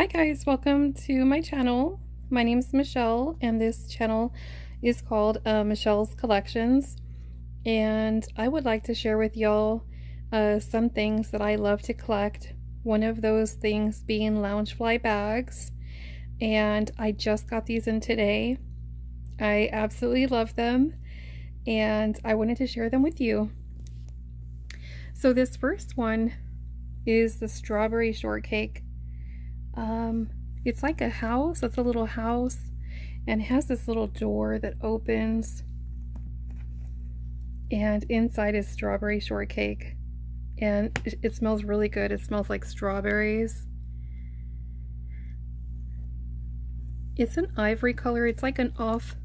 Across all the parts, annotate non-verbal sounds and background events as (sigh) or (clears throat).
Hi guys, welcome to my channel. My name is Michele and this channel is called uh, Michele's Collections and I would like to share with y'all uh, some things that I love to collect. One of those things being Loungefly bags and I just got these in today. I absolutely love them and I wanted to share them with you. So this first one is the strawberry shortcake um, it's like a house. It's a little house and it has this little door that opens and inside is strawberry shortcake and it, it smells really good. It smells like strawberries. It's an ivory color. It's like an off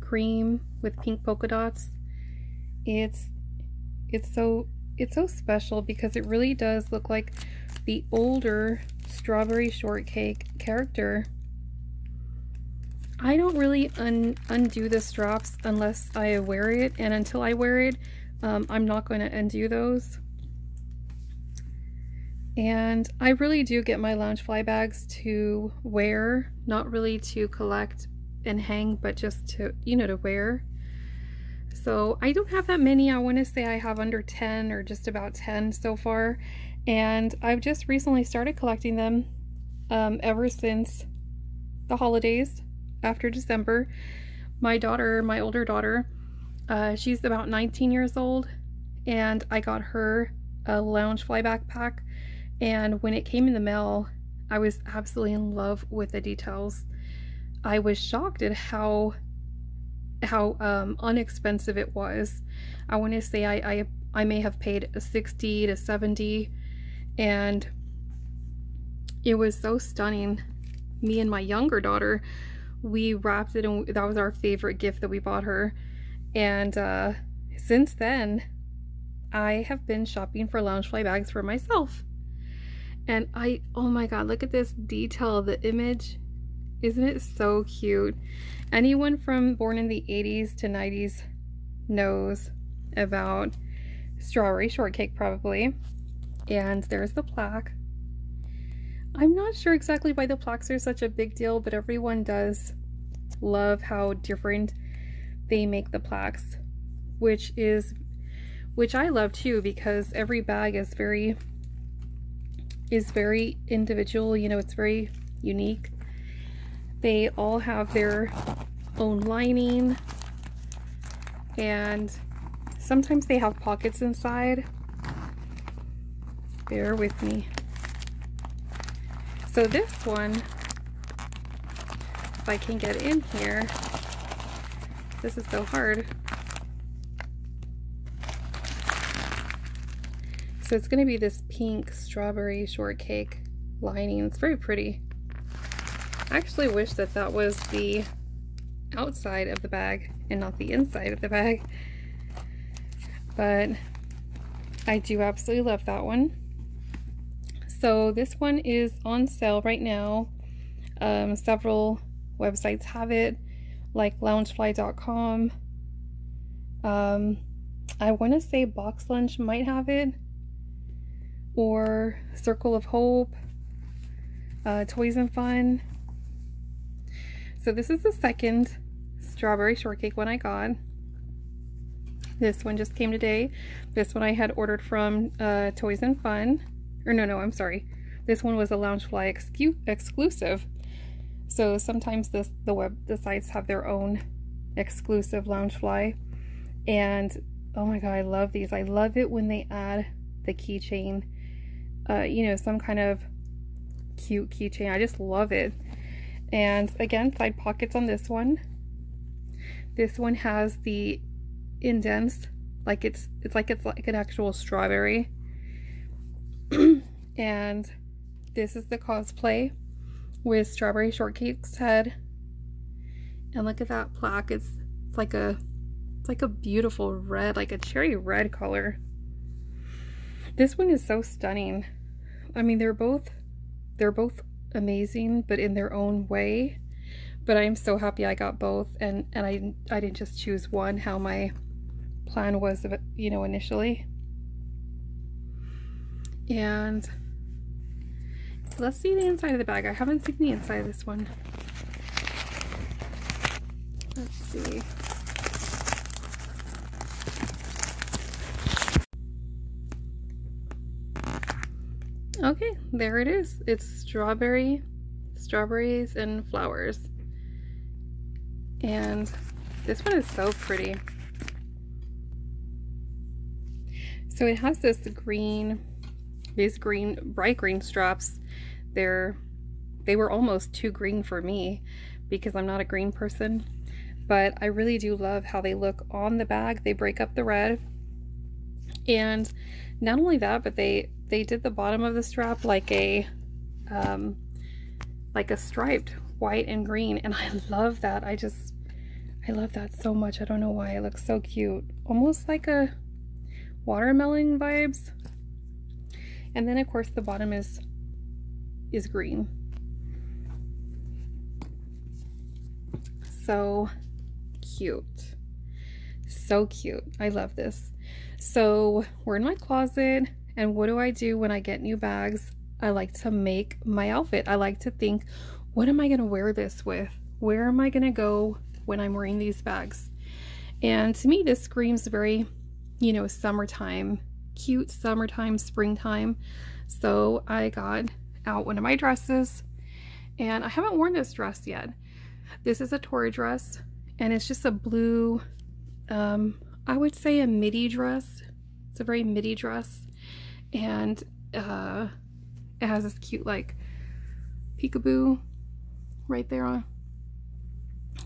cream with pink polka dots. It's it's so it's so special because it really does look like the older strawberry shortcake character. I don't really un undo the straps unless I wear it, and until I wear it, um, I'm not going to undo those. And I really do get my Loungefly bags to wear, not really to collect and hang, but just to, you know, to wear. So I don't have that many. I want to say I have under 10 or just about 10 so far and I've just recently started collecting them um, ever since the holidays after December. My daughter, my older daughter, uh, she's about 19 years old and I got her a Loungefly backpack and when it came in the mail I was absolutely in love with the details. I was shocked at how how um, unexpensive it was. I want to say I, I I may have paid 60 to 70 and it was so stunning. Me and my younger daughter, we wrapped it and that was our favorite gift that we bought her. And uh, since then, I have been shopping for Loungefly bags for myself. And I, oh my god, look at this detail the image. Isn't it so cute? Anyone from born in the 80s to 90s knows about strawberry shortcake probably. And there's the plaque. I'm not sure exactly why the plaques are such a big deal, but everyone does love how different they make the plaques, which is, which I love too, because every bag is very, is very individual, you know, it's very unique. They all have their own lining, and sometimes they have pockets inside, bear with me. So this one, if I can get in here, this is so hard. So it's going to be this pink strawberry shortcake lining. It's very pretty. I actually wish that that was the outside of the bag and not the inside of the bag. But I do absolutely love that one. So this one is on sale right now. Um, several websites have it, like loungefly.com. Um, I want to say Box Lunch might have it, or Circle of Hope, uh, Toys and Fun. So this is the second strawberry shortcake one I got. This one just came today. This one I had ordered from uh, Toys and Fun or no, no, I'm sorry. This one was a Loungefly excu exclusive. So sometimes this, the web, the sites have their own exclusive Loungefly. And oh my god, I love these. I love it when they add the keychain, uh, you know, some kind of cute keychain. I just love it. And again, side pockets on this one. This one has the indents, like it's it's like it's like an actual strawberry. (clears throat) and this is the cosplay with Strawberry Shortcake's head. And look at that plaque. It's, it's like a it's like a beautiful red, like a cherry red color. This one is so stunning. I mean, they're both they're both amazing, but in their own way. But I'm so happy I got both and and I I didn't just choose one how my plan was, uh, you know, initially and let's see the inside of the bag. I haven't seen the inside of this one. Let's see. Okay, there it is. It's strawberry, strawberries and flowers. And this one is so pretty. So it has this green, these green, bright green straps. They're, they were almost too green for me because I'm not a green person. But I really do love how they look on the bag. They break up the red. And not only that, but they, they did the bottom of the strap like a, um, like a striped white and green. And I (laughs) love that. I just, I love that so much. I don't know why. It looks so cute. Almost like a watermelon vibes. And then of course the bottom is is green. So cute. So cute. I love this. So we're in my closet and what do I do when I get new bags? I like to make my outfit. I like to think, what am I going to wear this with? Where am I going to go when I'm wearing these bags? And to me, this screams very you know, summertime, cute summertime, springtime. So I got out one of my dresses and I haven't worn this dress yet. This is a Tory dress and it's just a blue, um, I would say a midi dress. It's a very midi dress and uh, it has this cute like peekaboo right there on.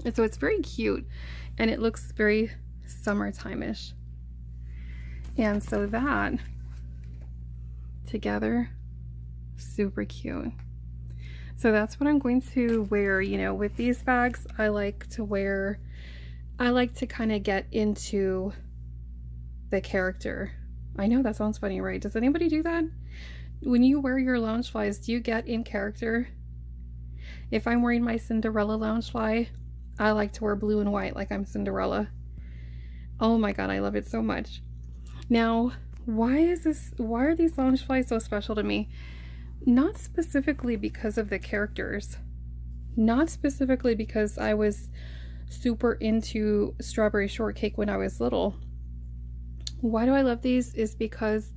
And so it's very cute and it looks very summertime-ish. And so that together, super cute. So that's what I'm going to wear, you know, with these bags, I like to wear, I like to kind of get into the character. I know that sounds funny, right? Does anybody do that? When you wear your Loungeflies, do you get in character? If I'm wearing my Cinderella Loungefly, I like to wear blue and white like I'm Cinderella. Oh my god, I love it so much. Now, why is this, why are these Loungeflies so special to me? Not specifically because of the characters, not specifically because I was super into strawberry shortcake when I was little. Why do I love these is because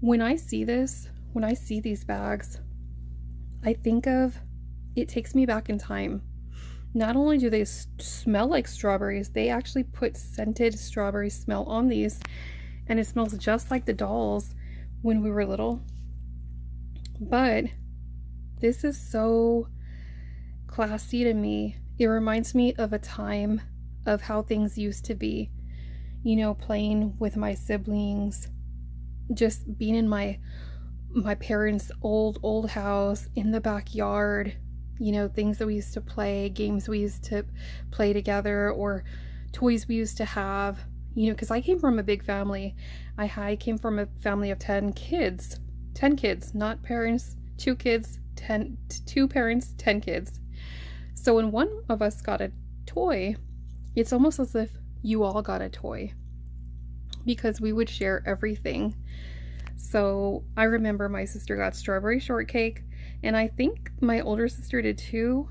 when I see this, when I see these bags, I think of, it takes me back in time. Not only do they smell like strawberries, they actually put scented strawberry smell on these. And it smells just like the dolls when we were little. But this is so classy to me. It reminds me of a time of how things used to be. You know, playing with my siblings, just being in my my parents' old old house in the backyard, you know, things that we used to play, games we used to play together, or toys we used to have. You know, because I came from a big family. I, I came from a family of 10 kids. 10 kids, not parents, two kids, 10, two parents, 10 kids. So when one of us got a toy, it's almost as if you all got a toy because we would share everything. So I remember my sister got strawberry shortcake and I think my older sister did too.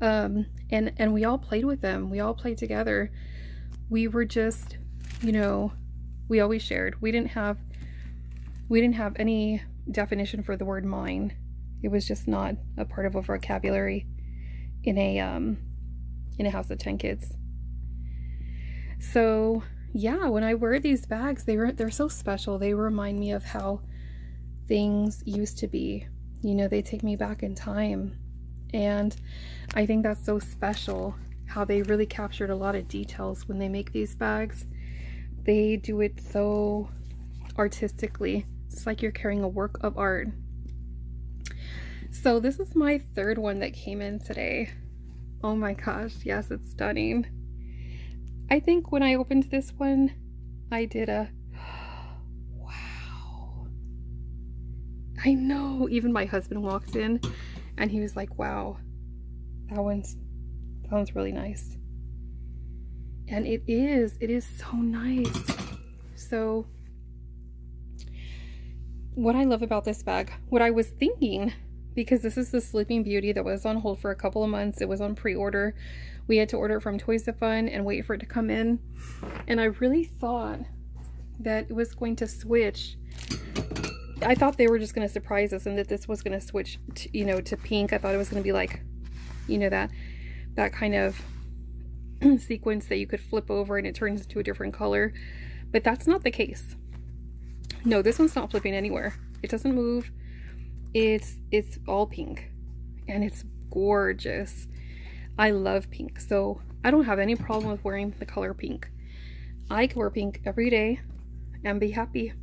Um, and, and we all played with them. We all played together. We were just, you know, we always shared. We didn't have, we didn't have any definition for the word mine. It was just not a part of a vocabulary in a, um, in a house of 10 kids. So yeah, when I wear these bags, they were, they're so special. They remind me of how things used to be you know, they take me back in time. And I think that's so special how they really captured a lot of details when they make these bags. They do it so artistically. It's like you're carrying a work of art. So this is my third one that came in today. Oh my gosh, yes, it's stunning. I think when I opened this one, I did a (gasps) wow. I know. Even my husband walked in and he was like, wow, that one's, that one's really nice. And it is, it is so nice. So what I love about this bag, what I was thinking, because this is the Sleeping Beauty that was on hold for a couple of months. It was on pre-order. We had to order it from Toys of Fun and wait for it to come in. And I really thought that it was going to switch. I thought they were just going to surprise us and that this was going to switch, to, you know, to pink. I thought it was going to be like, you know, that, that kind of (clears throat) sequence that you could flip over and it turns into a different color. But that's not the case. No, this one's not flipping anywhere. It doesn't move. It's, it's all pink and it's gorgeous. I love pink, so I don't have any problem with wearing the color pink. I can wear pink every day and be happy.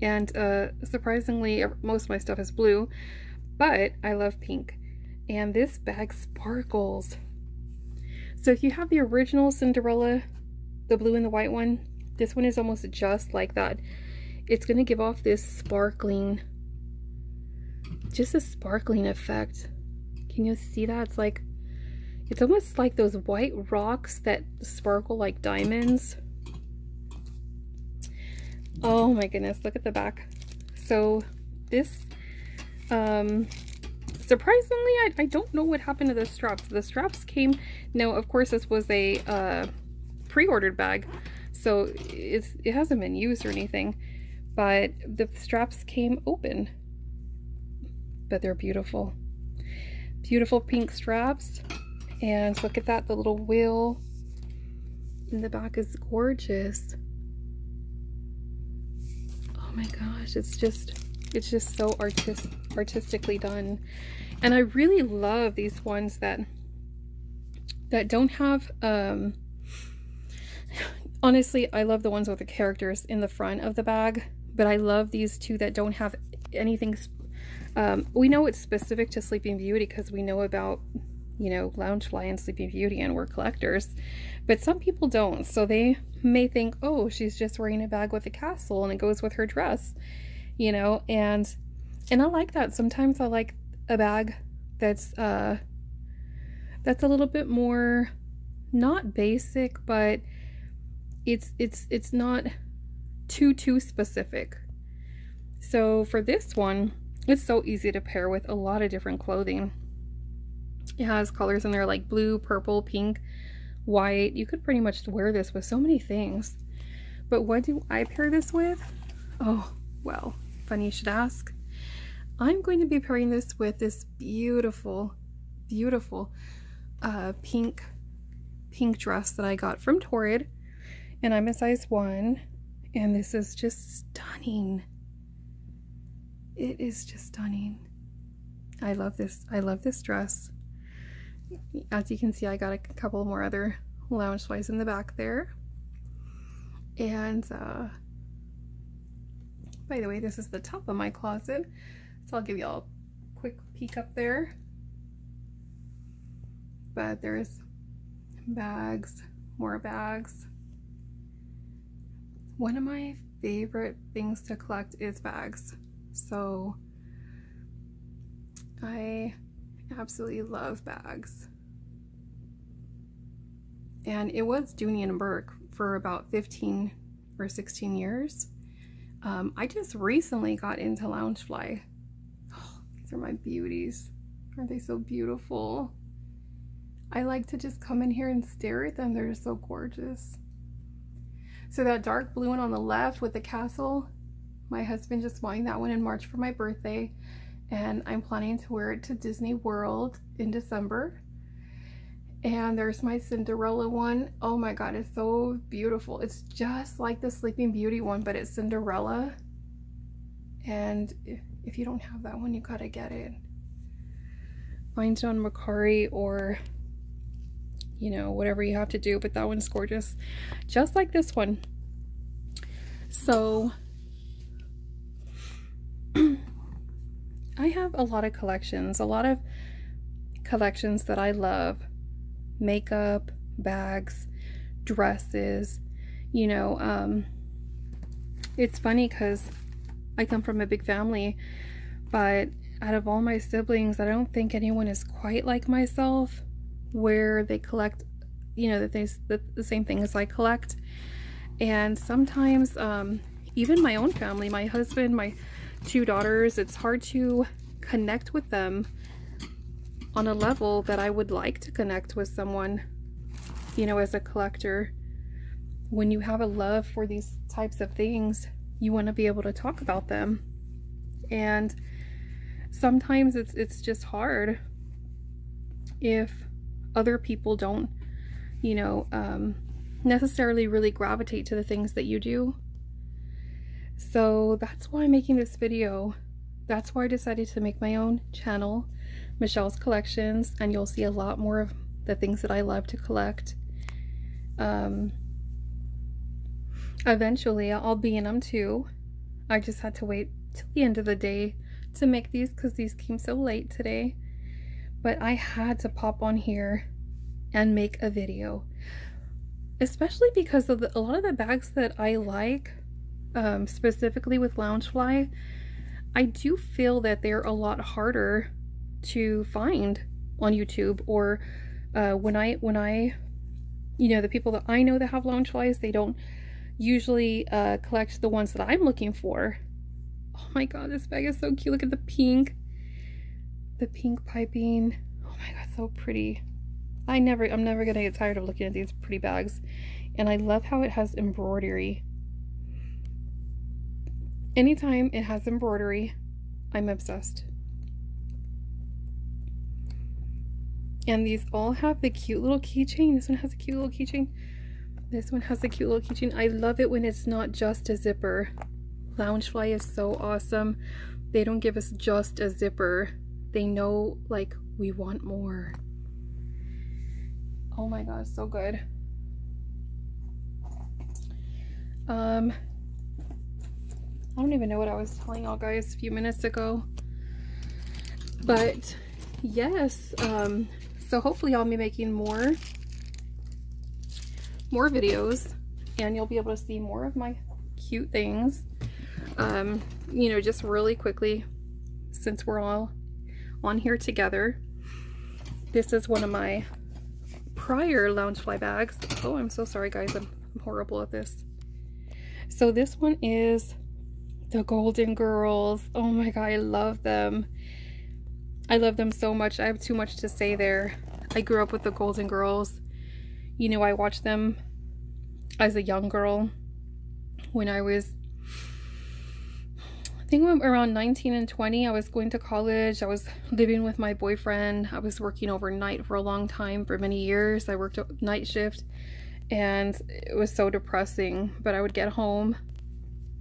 And uh, surprisingly, most of my stuff is blue, but I love pink. And this bag sparkles. So if you have the original Cinderella, the blue and the white one, this one is almost just like that. It's going to give off this sparkling, just a sparkling effect. Can you see that? It's like it's almost like those white rocks that sparkle like diamonds. Oh my goodness, look at the back. So this, um, surprisingly, I, I don't know what happened to the straps. The straps came, now of course this was a uh, pre-ordered bag, so it's, it hasn't been used or anything, but the straps came open. But they're beautiful. Beautiful pink straps. And look at that, the little wheel in the back is gorgeous. Oh my gosh, it's just, it's just so artist, artistically done. And I really love these ones that, that don't have, um, honestly, I love the ones with the characters in the front of the bag, but I love these two that don't have anything, um, we know it's specific to Sleeping Beauty because we know about you know, Loungefly and Sleeping Beauty and we're collectors. But some people don't. So they may think, oh, she's just wearing a bag with a castle and it goes with her dress, you know, and and I like that. Sometimes I like a bag that's uh that's a little bit more not basic, but it's it's it's not too too specific. So for this one, it's so easy to pair with a lot of different clothing. It has colors in there like blue, purple, pink, white. You could pretty much wear this with so many things. But what do I pair this with? Oh, well, funny you should ask. I'm going to be pairing this with this beautiful, beautiful uh, pink, pink dress that I got from Torrid. And I'm a size 1. And this is just stunning. It is just stunning. I love this. I love this dress as you can see, I got a couple more other Loungeflies in the back there. And, uh, by the way, this is the top of my closet. So I'll give you all a quick peek up there. But there's bags, more bags. One of my favorite things to collect is bags. So I absolutely love bags. And it was Dooney and Bourke for about 15 or 16 years. Um, I just recently got into Loungefly. Oh, these are my beauties. Aren't they so beautiful? I like to just come in here and stare at them. They're just so gorgeous. So that dark blue one on the left with the castle, my husband just wanted that one in March for my birthday and I'm planning to wear it to Disney World in December. And there's my Cinderella one. Oh my god, it's so beautiful. It's just like the Sleeping Beauty one, but it's Cinderella. And if you don't have that one, you gotta get it. Find it on Mercari or, you know, whatever you have to do, but that one's gorgeous. Just like this one. So, I have a lot of collections, a lot of collections that I love. Makeup, bags, dresses, you know, um, it's funny because I come from a big family, but out of all my siblings, I don't think anyone is quite like myself, where they collect, you know, that they the, the same thing as I collect. And sometimes, um, even my own family, my husband, my two daughters, it's hard to connect with them on a level that I would like to connect with someone, you know, as a collector. When you have a love for these types of things, you want to be able to talk about them. And sometimes it's it's just hard if other people don't, you know, um, necessarily really gravitate to the things that you do. So that's why I'm making this video. That's why I decided to make my own channel, Michele's Collections, and you'll see a lot more of the things that I love to collect. Um, eventually, I'll be in them too. I just had to wait till the end of the day to make these because these came so late today. But I had to pop on here and make a video. Especially because of the, a lot of the bags that I like um, specifically with Loungefly, I do feel that they're a lot harder to find on YouTube or uh, when I when I you know the people that I know that have Loungeflies they don't usually uh, collect the ones that I'm looking for. Oh my god, this bag is so cute. Look at the pink. The pink piping. Oh my god, so pretty. I never, I'm never gonna get tired of looking at these pretty bags. And I love how it has embroidery Anytime it has embroidery, I'm obsessed. And these all have the cute little keychain. This one has a cute little keychain. This one has a cute little keychain. I love it when it's not just a zipper. Loungefly is so awesome. They don't give us just a zipper. They know, like, we want more. Oh my god, so good. Um, I don't even know what I was telling y'all guys a few minutes ago. But yes, um, so hopefully I'll be making more more videos and you'll be able to see more of my cute things. Um, you know, just really quickly, since we're all on here together, this is one of my prior Loungefly bags. Oh, I'm so sorry guys, I'm, I'm horrible at this. So this one is the Golden Girls. Oh my god, I love them. I love them so much. I have too much to say there. I grew up with the Golden Girls. You know, I watched them as a young girl when I was I think around 19 and 20 I was going to college I was living with my boyfriend I was working overnight for a long time for many years I worked night shift and it was so depressing but I would get home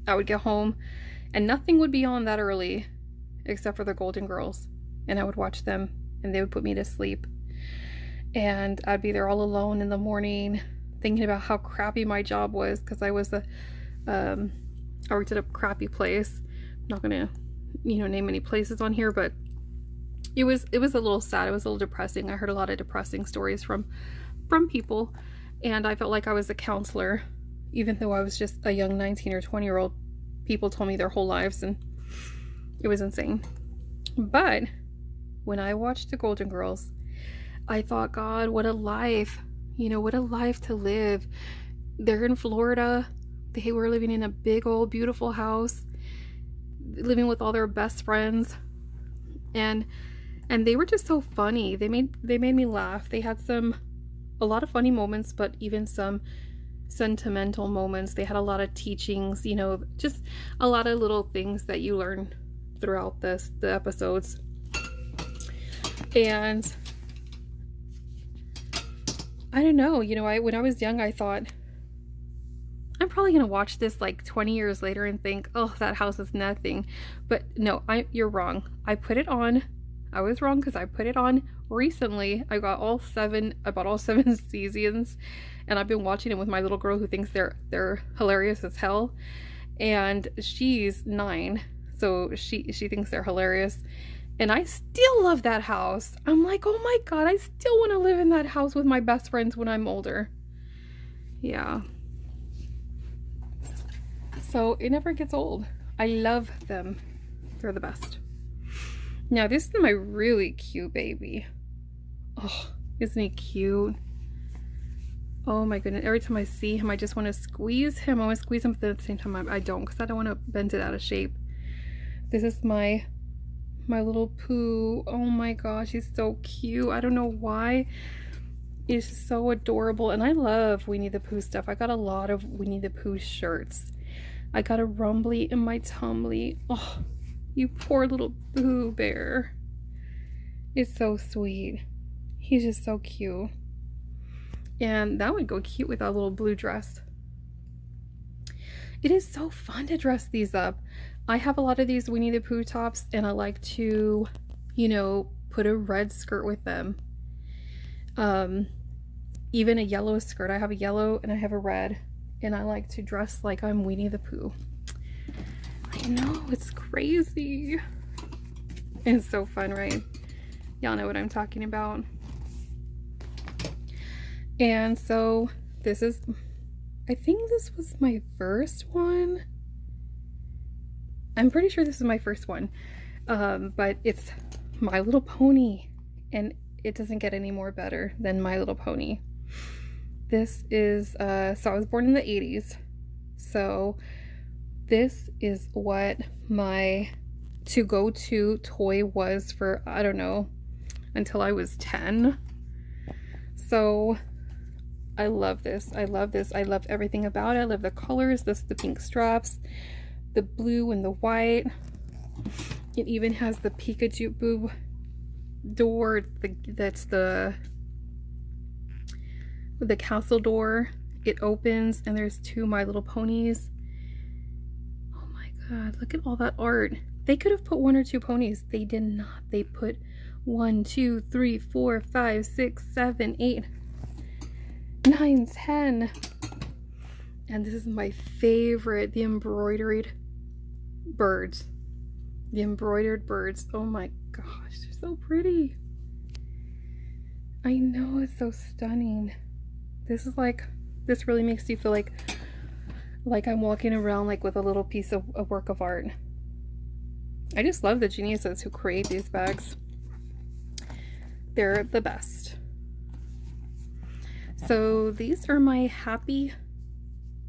I would get home and nothing would be on that early except for the Golden Girls. And I would watch them and they would put me to sleep. And I'd be there all alone in the morning thinking about how crappy my job was because I was a, um, I worked at a crappy place. I'm not gonna, you know, name any places on here, but it was it was a little sad. It was a little depressing. I heard a lot of depressing stories from from people, and I felt like I was a counselor even though I was just a young 19 or 20 year old, people told me their whole lives and it was insane. But when I watched the Golden Girls, I thought, God, what a life. You know, what a life to live. They're in Florida. They were living in a big old beautiful house, living with all their best friends. And and they were just so funny. They made they made me laugh. They had some a lot of funny moments, but even some sentimental moments. They had a lot of teachings, you know, just a lot of little things that you learn throughout this the episodes. And I don't know, you know, I when I was young I thought I'm probably gonna watch this like 20 years later and think, oh, that house is nothing. But no, I you're wrong. I put it on. I was wrong because I put it on recently. I got all seven, I bought all (laughs) seven seasons and I've been watching it with my little girl who thinks they're they're hilarious as hell. And she's nine so she she thinks they're hilarious. And I still love that house. I'm like oh my god I still want to live in that house with my best friends when I'm older. Yeah. So it never gets old. I love them. They're the best. Now this is my really cute baby. Oh isn't he cute Oh my goodness, every time I see him, I just want to squeeze him. I want to squeeze him, but at the same time, I, I don't because I don't want to bend it out of shape. This is my my little poo. Oh my gosh, he's so cute. I don't know why. He's so adorable. And I love Winnie the Pooh stuff. I got a lot of Winnie the Pooh shirts. I got a Rumbly in my tumbly. Oh, you poor little Boo Bear. It's so sweet. He's just so cute. And that would go cute with that little blue dress. It is so fun to dress these up. I have a lot of these Winnie the Pooh tops and I like to, you know, put a red skirt with them. Um, even a yellow skirt. I have a yellow and I have a red and I like to dress like I'm Winnie the Pooh. I know, it's crazy. It's so fun, right? Y'all know what I'm talking about. And so this is, I think this was my first one. I'm pretty sure this is my first one, um, but it's My Little Pony, and it doesn't get any more better than My Little Pony. This is, uh, so I was born in the 80s, so this is what my to-go-to toy was for, I don't know, until I was 10. So I love this. I love this. I love everything about it. I love the colors, this the pink straps, the blue and the white. It even has the Pikachu boob door. The, that's the the castle door. It opens and there's two My Little Ponies. Oh my god, look at all that art. They could have put one or two ponies. They did not. They put one, two, three, four, five, six, seven, eight, nine, ten. And this is my favorite, the embroidered birds. The embroidered birds. Oh my gosh, they're so pretty. I know, it's so stunning. This is like, this really makes you feel like, like I'm walking around like with a little piece of a work of art. I just love the geniuses who create these bags. They're the best. So these are my happy,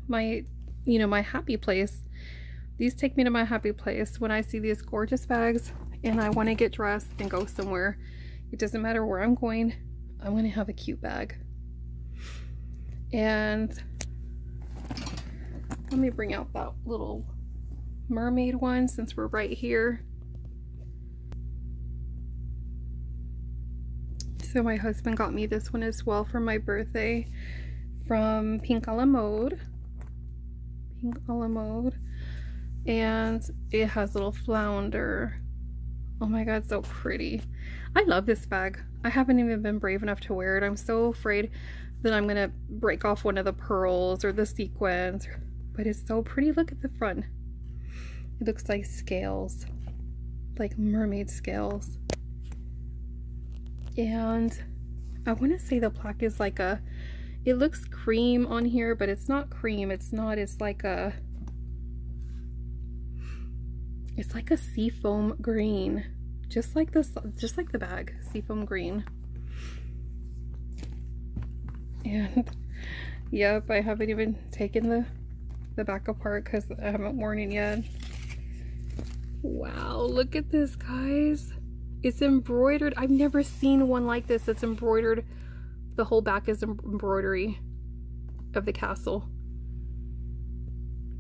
my, you know, my happy place these take me to my happy place when I see these gorgeous bags and I want to get dressed and go somewhere. It doesn't matter where I'm going, I'm going to have a cute bag. And let me bring out that little mermaid one since we're right here. So my husband got me this one as well for my birthday from Pink a la Mode. Pink a la Mode. And it has little flounder. Oh my god so pretty. I love this bag. I haven't even been brave enough to wear it. I'm so afraid that i'm gonna break off one of the pearls or the sequins. But it's so pretty. Look at the front. It looks like scales like mermaid scales and i want to say the plaque is like a it looks cream on here but it's not cream it's not it's like a it's like a seafoam green, just like this, just like the bag, seafoam green. And (laughs) yep, I haven't even taken the, the back apart because I haven't worn it yet. Wow, look at this, guys. It's embroidered. I've never seen one like this. It's embroidered. The whole back is embroidery of the castle.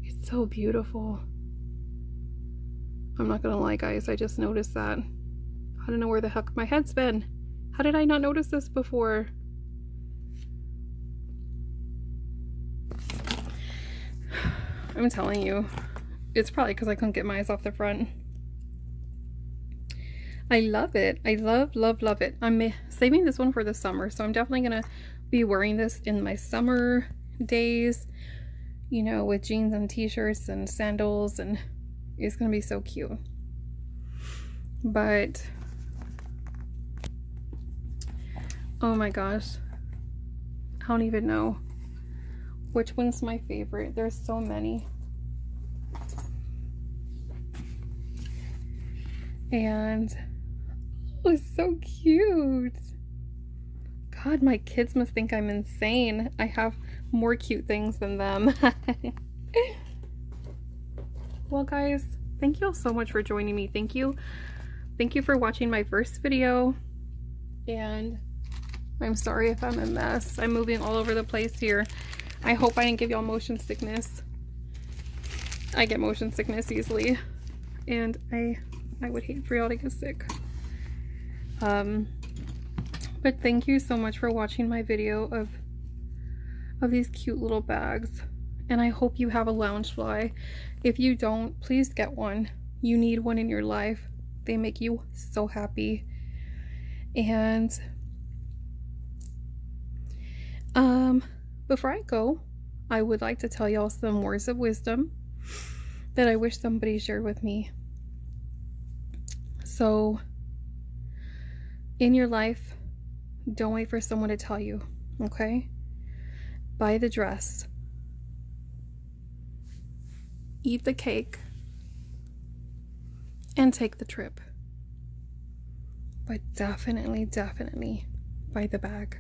It's so beautiful. I'm not gonna lie guys, I just noticed that. I don't know where the heck my head's been. How did I not notice this before? (sighs) I'm telling you, it's probably because I couldn't get my eyes off the front. I love it. I love, love, love it. I'm saving this one for the summer, so I'm definitely going to be wearing this in my summer days, you know, with jeans and t-shirts and sandals and it's going to be so cute. But, oh my gosh. I don't even know which one's my favorite. There's so many. And, it's so cute. God, my kids must think I'm insane. I have more cute things than them. (laughs) Well, guys, thank you all so much for joining me. Thank you. Thank you for watching my first video. And I'm sorry if I'm a mess. I'm moving all over the place here. I hope I didn't give y'all motion sickness. I get motion sickness easily. And I I would hate for y'all to get sick. Um, but thank you so much for watching my video of of these cute little bags. And I hope you have a Loungefly. If you don't, please get one. You need one in your life. They make you so happy. And um, before I go, I would like to tell y'all some words of wisdom that I wish somebody shared with me. So, in your life, don't wait for someone to tell you, okay? Buy the dress, eat the cake, and take the trip. But definitely, definitely buy the bag.